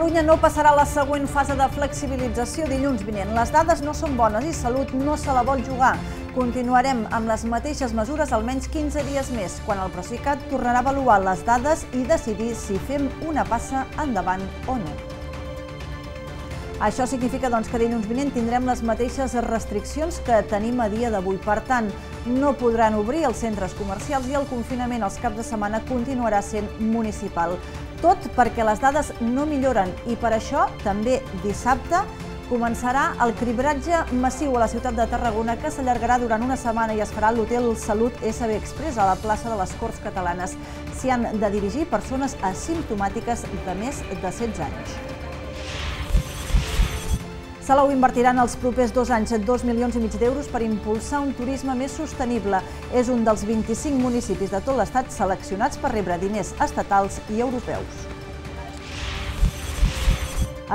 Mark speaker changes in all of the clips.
Speaker 1: Catalunya no passarà la següent fase de flexibilització dilluns vinent. Les dades no són bones i Salut no se la vol jugar. Continuarem amb les mateixes mesures almenys 15 dies més, quan el Procicat tornarà a avaluar les dades i decidir si fem una passa endavant o no. Això significa doncs, que dilluns vinent tindrem les mateixes restriccions que tenim a dia d'avui. Per tant, no podran obrir els centres comercials i el confinament als caps de setmana continuarà sent municipal. Tot perquè les dades no milloren i per això també dissabte començarà el cribratge massiu a la ciutat de Tarragona que s'allargarà durant una setmana i es farà a l'Hotel Salut SB Express a la plaça de les Corts Catalanes. S'hi han de dirigir persones asimptomàtiques de més de 16 anys. Salou invertirà en els propers dos anys 2 milions i mig d'euros per impulsar un turisme més sostenible. És un dels 25 municipis de tot l'estat seleccionats per rebre diners estatals i europeus.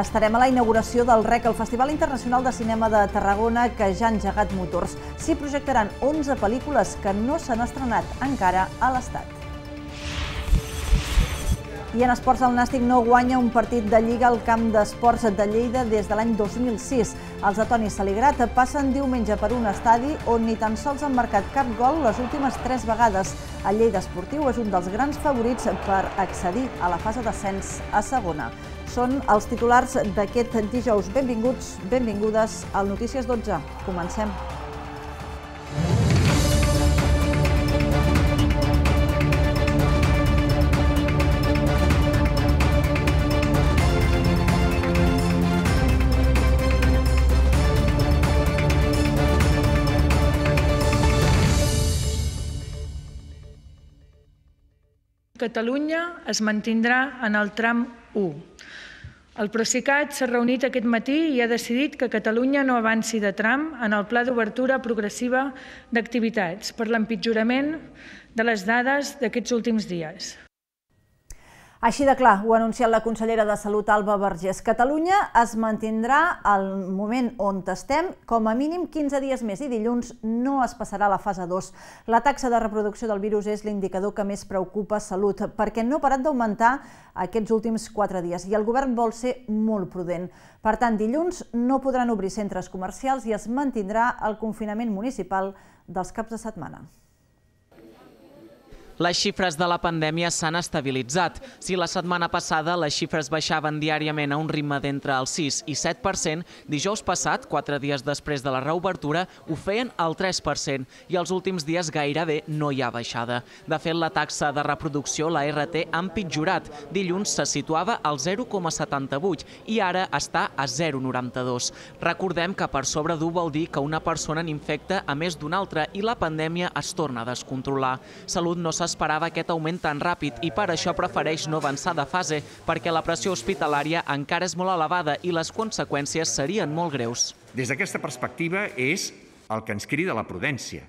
Speaker 1: Estarem a la inauguració del REC, el Festival Internacional de Cinema de Tarragona, que ja han engegat motors. S'hi projectaran 11 pel·lícules que no s'han estrenat encara a l'Estat. I en esports, el Nàstic no guanya un partit de Lliga al camp d'esports de Lleida des de l'any 2006. Els de Toni Saligrat passen diumenge per un estadi on ni tan sols han marcat cap gol les últimes tres vegades. El Lleida Esportiu és un dels grans favorits per accedir a la fase d'ascens a segona. Són els titulars d'aquest dijous. Benvinguts, benvingudes al Notícies 12. Comencem.
Speaker 2: Catalunya es mantindrà en el tram 1. El Procicat s'ha reunit aquest matí i ha decidit que Catalunya no avanci de tram en el pla d'obertura progressiva d'activitats per l'empitjorament de les dades d'aquests últims dies.
Speaker 1: Així de clar, ho ha anunciat la consellera de Salut, Alba Vergés. Catalunya es mantindrà al moment on estem com a mínim 15 dies més i dilluns no es passarà a la fase 2. La taxa de reproducció del virus és l'indicador que més preocupa Salut, perquè no ha parat d'augmentar aquests últims 4 dies i el govern vol ser molt prudent. Per tant, dilluns no podran obrir centres comercials i es mantindrà el confinament municipal dels caps de setmana.
Speaker 3: Les xifres de la pandèmia s'han estabilitzat. Si la setmana passada les xifres baixaven diàriament a un ritme d'entre el 6 i 7%, dijous passat, quatre dies després de la reobertura, ho feien al 3% i els últims dies gairebé no hi ha baixada. De fet, la taxa de reproducció, la RT, ha empitjorat. Dilluns se situava al 0,78 i ara està a 0,92. Recordem que per sobre d'1 vol dir que una persona n'infecta a més d'una altra i la pandèmia es torna a descontrolar. Salut no s'ha s'esperava aquest augment tan ràpid i per això prefereix no avançar de fase, perquè la pressió hospitalària encara és molt elevada i les conseqüències serien molt greus.
Speaker 4: Des d'aquesta perspectiva és el que ens crida la prudència.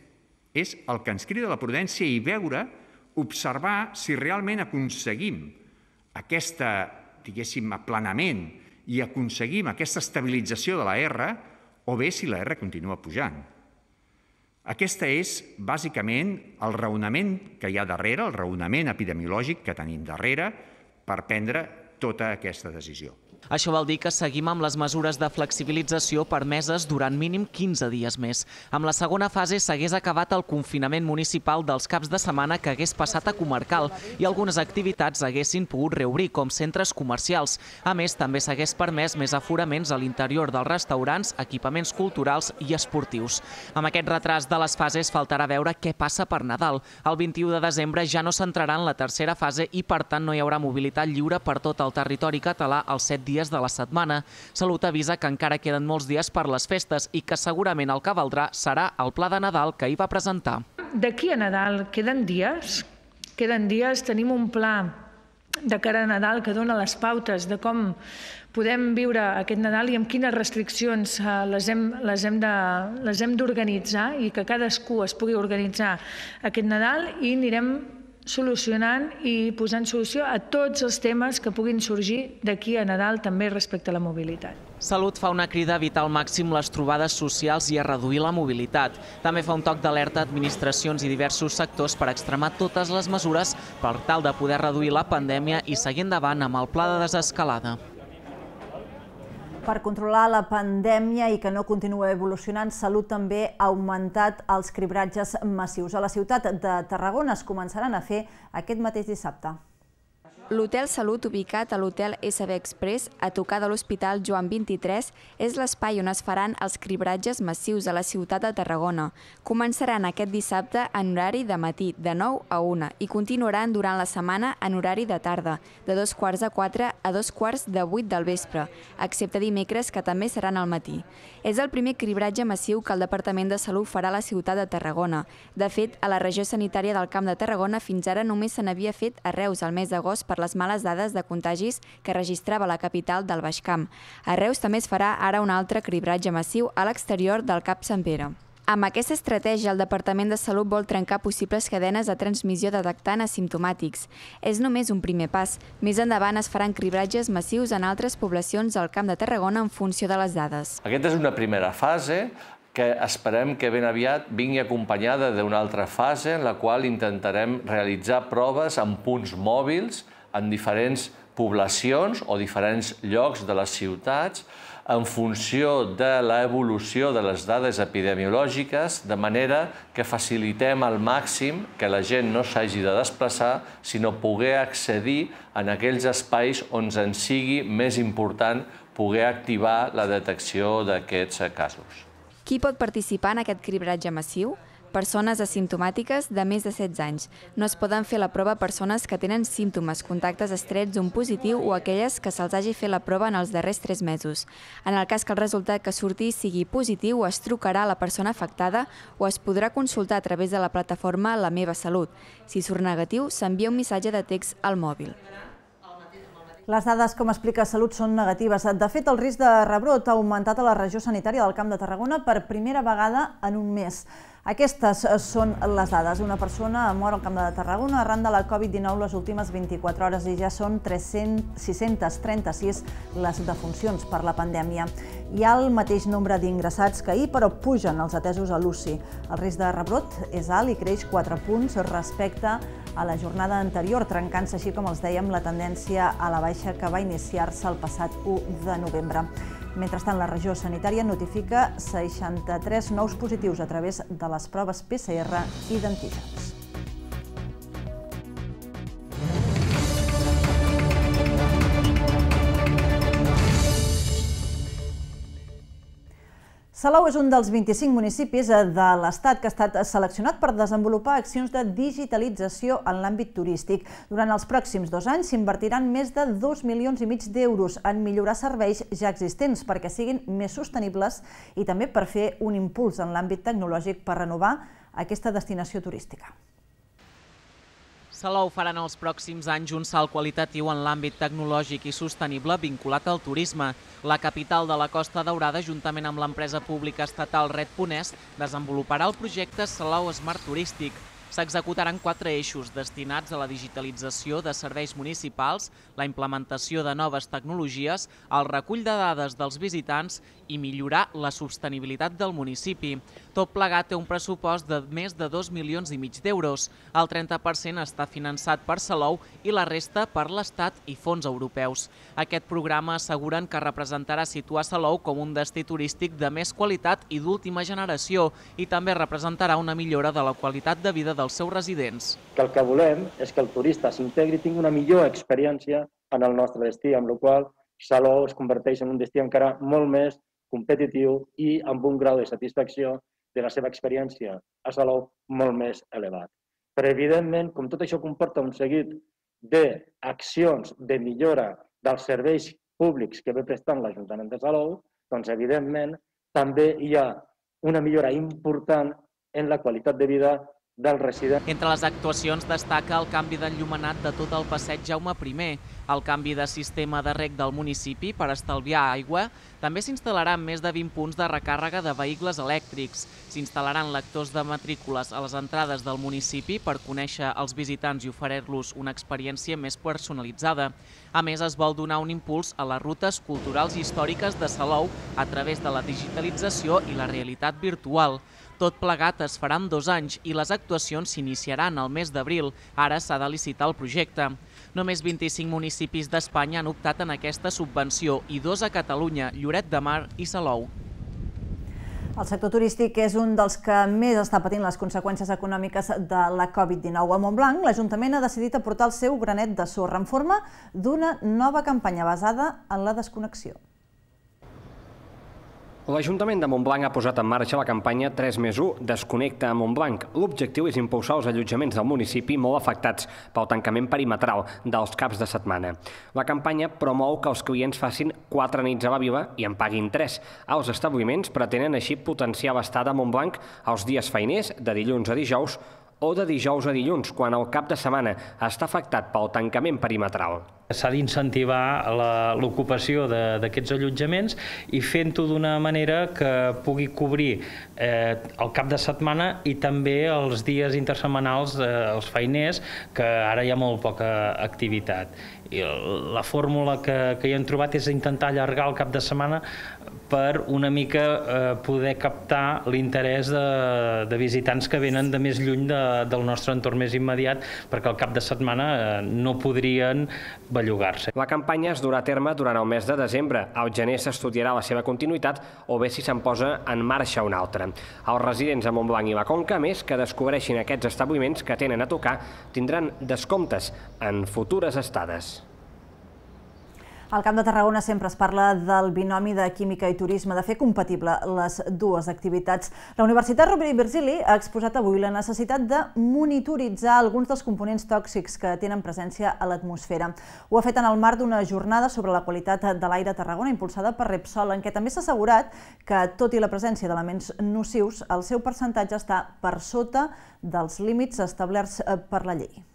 Speaker 4: És el que ens crida la prudència i veure, observar si realment aconseguim aquesta, diguéssim, aplanament i aconseguim aquesta estabilització de la R o bé si la R continua pujant. Aquesta és, bàsicament, el raonament que hi ha darrere, el raonament epidemiològic que tenim darrere per prendre tota aquesta decisió.
Speaker 3: Això vol dir que seguim amb les mesures de flexibilització permeses durant mínim 15 dies més. Amb la segona fase s'hagués acabat el confinament municipal dels caps de setmana que hagués passat a comarcal i algunes activitats haguessin pogut reobrir, com centres comercials. A més, també s'hagués permès més aforaments a l'interior dels restaurants, equipaments culturals i esportius. Amb aquest retras de les fases faltarà veure què passa per Nadal. El 21 de desembre ja no s'entrarà en la tercera fase i, per tant, no hi haurà mobilitat lliure per tot el territori català els 7 dies de la setmana. Salut avisa que encara queden molts dies per les festes i que segurament el que valdrà serà el pla de Nadal que hi va presentar.
Speaker 2: D'aquí a Nadal queden dies, queden dies, tenim un pla de cara a Nadal que dona les pautes de com podem viure aquest Nadal i amb quines restriccions eh, les hem, les hem d'organitzar i que cadascú es pugui organitzar aquest Nadal i anirem solucionant i posant solució a tots els temes que puguin sorgir d'aquí a Nadal també respecte a la mobilitat.
Speaker 3: Salut fa una crida a evitar al màxim les trobades socials i a reduir la mobilitat. També fa un toc d'alerta a administracions i diversos sectors per extremar totes les mesures per tal de poder reduir la pandèmia i seguir endavant amb el pla de desescalada.
Speaker 1: Per controlar la pandèmia i que no continua evolucionant, Salut també ha augmentat els cribratges massius. A la ciutat de Tarragona es començaran a fer aquest mateix dissabte.
Speaker 5: L'Hotel Salut, ubicat a l'Hotel SB Express, a tocar de l'Hospital Joan 23, és l'espai on es faran els cribratges massius a la ciutat de Tarragona. Començaran aquest dissabte en horari de matí, de 9 a 1, i continuaran durant la setmana en horari de tarda, de dos quarts de 4 a dos quarts de 8 del vespre, excepte dimecres, que també seran al matí. És el primer cribratge massiu que el Departament de Salut farà a la ciutat de Tarragona. De fet, a la regió sanitària del Camp de Tarragona fins ara només se n'havia fet a Reus al mes d'agost per per les males dades de contagis que registrava la capital del Baix Camp. A Reus també es farà ara un altre cribratge massiu a l'exterior del Cap Sant Pere. Amb aquesta estratègia, el Departament de Salut vol trencar possibles cadenes de transmissió detectant asimptomàtics. És només un primer pas. Més endavant es faran cribratges massius en altres poblacions del Camp de Tarragona en funció de les dades.
Speaker 6: Aquesta és una primera fase que esperem que ben aviat vingui acompanyada d'una altra fase en la qual intentarem realitzar proves en punts mòbils en diferents poblacions o diferents llocs de les ciutats en funció de l'evolució de les dades epidemiològiques, de manera que facilitem al màxim que la gent no s'hagi de desplaçar, sinó poder accedir en aquells espais on ens sigui més important poder activar la detecció d'aquests casos.
Speaker 5: Qui pot participar en aquest cribratge massiu? Persones asimptomàtiques de més de 16 anys. No es poden fer la prova persones que tenen símptomes, contactes estrets d'un positiu o aquelles que se'ls hagi fet la prova en els darrers 3 mesos. En el cas que el resultat que surti sigui positiu, es trucarà a la persona afectada o es podrà consultar a través de la plataforma La meva salut. Si surt negatiu, s'envia un missatge de text al mòbil.
Speaker 1: Les dades, com explica Salut, són negatives. De fet, el risc de rebrot ha augmentat a la regió sanitària del Camp de Tarragona per primera vegada en un mes. Aquestes eh, són les dades. Una persona mor al Camp de Tarragona arran de la Covid-19 les últimes 24 hores i ja són 300, 636 les defuncions per la pandèmia. Hi ha el mateix nombre d'ingressats que ahir, però pugen els atesos a l'UCI. El risc de rebrot és alt i creix 4 punts respecte a la jornada anterior, trencant-se, així com els dèiem, la tendència a la baixa que va iniciar-se el passat 1 de novembre. Mentrestant, la regió sanitària notifica 63 nous positius a través de les proves PCR i d'antígens. Salou és un dels 25 municipis eh, de l'Estat que ha estat seleccionat per desenvolupar accions de digitalització en l'àmbit turístic. Durant els pròxims dos anys s'invertiran més de 2 milions i mig d'euros en millorar serveis ja existents perquè siguin més sostenibles i també per fer un impuls en l'àmbit tecnològic per renovar aquesta destinació turística.
Speaker 3: Salou farà en els pròxims anys un salt qualitatiu en l'àmbit tecnològic i sostenible vinculat al turisme. La capital de la Costa Daurada, juntament amb l'empresa pública estatal Red Ponès, desenvoluparà el projecte Salou Smart Turístic, S'executaran quatre eixos destinats a la digitalització de serveis municipals, la implementació de noves tecnologies, el recull de dades dels visitants i millorar la sostenibilitat del municipi. Tot plegat té un pressupost de més de 2 milions i mig d'euros. El 30% està finançat per Salou i la resta per l'Estat i fons europeus. Aquest programa asseguren que representarà situar Salou com un destí turístic de més qualitat i d'última generació i també representarà una millora de la qualitat de vida dels seus residents.
Speaker 7: Que el que volem és que el turista s'integri i tingui una millor experiència en el nostre destí, amb la qual Salou es converteix en un destí encara molt més competitiu i amb un grau de satisfacció de la seva experiència a Salou molt més elevat. Però, evidentment, com tot això comporta un seguit d'accions de millora dels serveis públics que ve prestant l'Ajuntament de Salou, doncs, evidentment, també hi ha una millora important en la qualitat de vida del resident.
Speaker 3: Entre les actuacions destaca el canvi d'enllumenat de tot el passeig Jaume I, el canvi de sistema de rec del municipi per estalviar aigua, també s'instal·laran més de 20 punts de recàrrega de vehicles elèctrics. S'instal·laran lectors de matrícules a les entrades del municipi per conèixer els visitants i oferir-los una experiència més personalitzada. A més, es vol donar un impuls a les rutes culturals i històriques de Salou a través de la digitalització i la realitat virtual. Tot plegat es farà en dos anys i les actuacions s'iniciaran al mes d'abril. Ara s'ha de licitar el projecte. Només 25 municipis d'Espanya han optat en aquesta subvenció i dos a Catalunya, Lloret de Mar i Salou.
Speaker 1: El sector turístic és un dels que més està patint les conseqüències econòmiques de la Covid-19. A Montblanc, l'Ajuntament ha decidit aportar el seu granet de sorra en forma d'una nova campanya basada en la desconnexió.
Speaker 8: L'Ajuntament de Montblanc ha posat en marxa la campanya 3 més 1 Desconnecta a Montblanc. L'objectiu és impulsar els allotjaments del municipi molt afectats pel tancament perimetral dels caps de setmana. La campanya promou que els clients facin 4 nits a la vila i en paguin 3. Els establiments pretenen així potenciar l'estada a Montblanc els dies feiners de dilluns a dijous o de dijous a dilluns, quan el cap de setmana està afectat pel tancament perimetral.
Speaker 9: S'ha d'incentivar l'ocupació d'aquests allotjaments i fent-ho d'una manera que pugui cobrir eh, el cap de setmana i també els dies intersetmanals, eh, els feiners, que ara hi ha molt poca activitat. I la fórmula que, que hi hem trobat és intentar allargar el cap de setmana per una mica eh, poder captar l'interès de, de visitants que venen de més lluny de, del nostre entorn més immediat perquè al cap de setmana eh, no podrien bellugar-se.
Speaker 8: La campanya es durà a terme durant el mes de desembre. Al gener s'estudiarà la seva continuïtat o bé si se'n posa en marxa una altra. Els residents a Montblanc i la Conca, més, que descobreixin aquests establiments que tenen a tocar, tindran descomptes en futures estades.
Speaker 1: Al Camp de Tarragona sempre es parla del binomi de química i turisme, de fer compatible les dues activitats. La Universitat Rovira i Virgili ha exposat avui la necessitat de monitoritzar alguns dels components tòxics que tenen presència a l'atmosfera. Ho ha fet en el marc d'una jornada sobre la qualitat de l'aire a Tarragona impulsada per Repsol, en què també s'ha assegurat que, tot i la presència d'elements nocius, el seu percentatge està per sota dels límits establerts per la llei.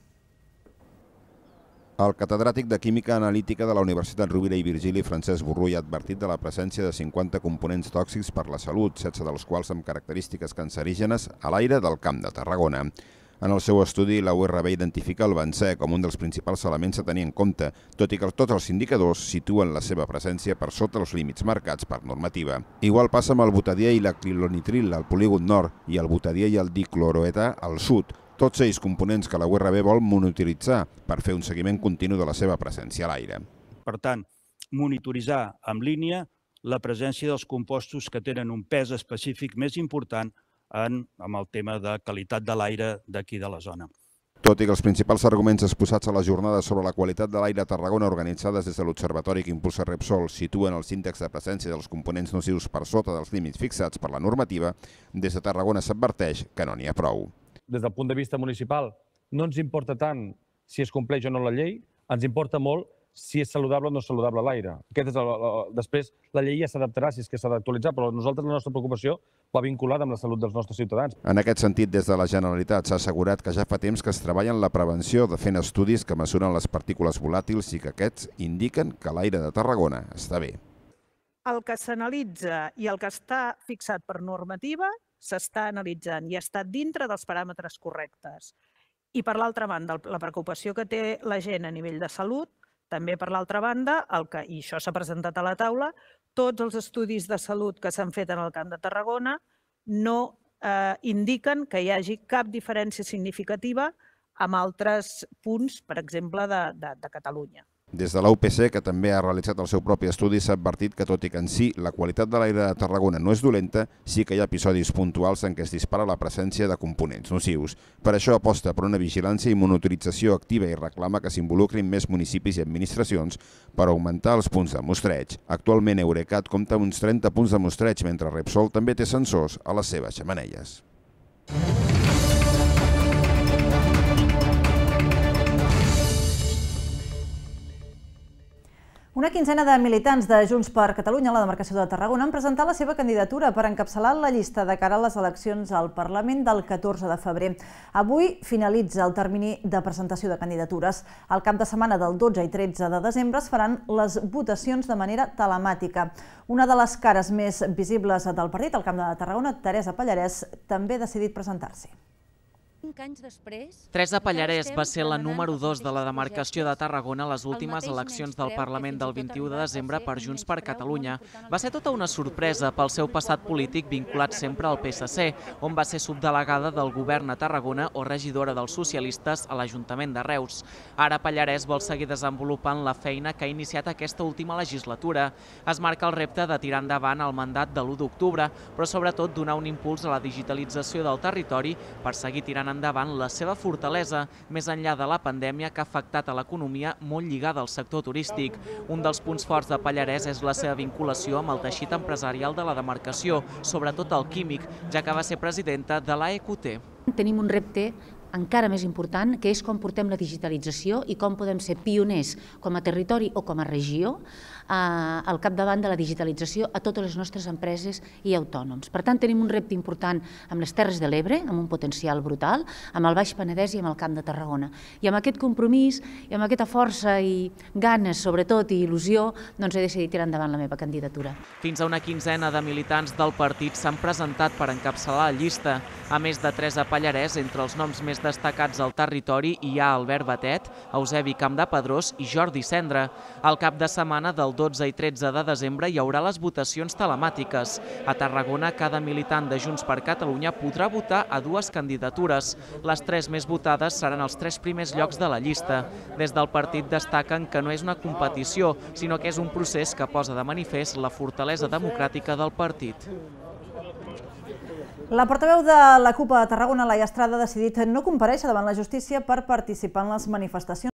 Speaker 10: El catedràtic de Química Analítica de la Universitat Rovira i Virgili, Francesc Borrull, ha advertit de la presència de 50 components tòxics per la salut, 16 dels quals amb característiques cancerígenes a l'aire del Camp de Tarragona. En el seu estudi, la URB identifica el benzè com un dels principals elements a tenir en compte, tot i que tots els indicadors situen la seva presència per sota els límits marcats per normativa. Igual passa amb el butadiè i la clilonitril al polígon nord i el butadiè i el dicloroetà al sud, tots ells components que la URB vol monitoritzar per fer un seguiment continu de la seva presència a l'aire.
Speaker 11: Per tant, monitoritzar en línia la presència dels compostos que tenen un pes específic més important en, en el tema de qualitat de l'aire d'aquí de la zona.
Speaker 10: Tot i que els principals arguments exposats a la jornada sobre la qualitat de l'aire a Tarragona organitzades des de l'Observatori que impulsa Repsol situen els índexs de presència dels components nocius per sota dels límits fixats per la normativa, des de Tarragona s'adverteix que no n'hi ha prou
Speaker 12: des del punt de vista municipal, no ens importa tant si es compleix o no la llei, ens importa molt si és saludable o no saludable l'aire. Aquest és el, el, després, la llei ja s'adaptarà si és que s'ha d'actualitzar, però nosaltres la nostra preocupació va vinculada amb la salut dels nostres ciutadans.
Speaker 10: En aquest sentit, des de la Generalitat s'ha assegurat que ja fa temps que es treballa en la prevenció de fent estudis que mesuren les partícules volàtils i que aquests indiquen que l'aire de Tarragona està bé.
Speaker 13: El que s'analitza i el que està fixat per normativa s'està analitzant i està dintre dels paràmetres correctes. I per l'altra banda, la preocupació que té la gent a nivell de salut, també per l'altra banda, el que, i això s'ha presentat a la taula, tots els estudis de salut que s'han fet en el Camp de Tarragona no eh, indiquen que hi hagi cap diferència significativa amb altres punts, per exemple, de, de, de Catalunya.
Speaker 10: Des de l'UPC, que també ha realitzat el seu propi estudi, s'ha advertit que, tot i que en si la qualitat de l'aire de Tarragona no és dolenta, sí que hi ha episodis puntuals en què es dispara la presència de components nocius. Per això aposta per una vigilància i monitorització activa i reclama que s'involucrin més municipis i administracions per augmentar els punts de mostreig. Actualment Eurecat compta uns 30 punts de mostreig, mentre Repsol també té sensors a les seves xamanelles.
Speaker 1: Una quinzena de militants de Junts per Catalunya a la demarcació de Tarragona han presentat la seva candidatura per encapçalar la llista de cara a les eleccions al Parlament del 14 de febrer. Avui finalitza el termini de presentació de candidatures. Al cap de setmana del 12 i 13 de desembre es faran les votacions de manera telemàtica. Una de les cares més visibles del partit al Camp de Tarragona, Teresa Pallarès, també ha decidit presentar-s'hi.
Speaker 14: Cinc anys després...
Speaker 3: Teresa Pallarès va ser la número 2 de la demarcació de Tarragona a les últimes eleccions del Parlament del 21 de desembre per Junts per Catalunya. Va ser tota una sorpresa pel seu passat polític vinculat sempre al PSC, on va ser subdelegada del govern a Tarragona o regidora dels socialistes a l'Ajuntament de Reus. Ara Pallarès vol seguir desenvolupant la feina que ha iniciat aquesta última legislatura. Es marca el repte de tirar endavant el mandat de l'1 d'octubre, però sobretot donar un impuls a la digitalització del territori per seguir tirant endavant la seva fortalesa més enllà de la pandèmia que ha afectat a l'economia molt lligada al sector turístic. Un dels punts forts de Pallarès és la seva vinculació amb el teixit empresarial de la demarcació, sobretot el químic, ja que va ser presidenta de l'AEQT.
Speaker 14: Tenim un repte encara més important, que és com portem la digitalització i com podem ser pioners com a territori o com a regió eh, al capdavant de la digitalització a totes les nostres empreses i autònoms. Per tant, tenim un repte important amb les Terres de l'Ebre, amb un potencial brutal, amb el Baix Penedès i amb el Camp de Tarragona. I amb aquest compromís i amb aquesta força i ganes, sobretot, i il·lusió, doncs he decidit tirar endavant la meva candidatura.
Speaker 3: Fins a una quinzena de militants del partit s'han presentat per encapçalar la llista. A més de Teresa Pallarès, entre els noms més destacats al territori hi ha Albert Batet, Eusebi Campdepadrós i Jordi Cendra. Al cap de setmana del 12 i 13 de desembre hi haurà les votacions telemàtiques. A Tarragona, cada militant de Junts per Catalunya podrà votar a dues candidatures. Les tres més votades seran els tres primers llocs de la llista. Des del partit destaquen que no és una competició, sinó que és un procés que posa de manifest la fortalesa democràtica del partit.
Speaker 1: La portaveu de la CUP a Tarragona, Laia Estrada, ha decidit no compareixer davant la justícia per participar en les manifestacions